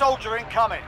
soldier incoming.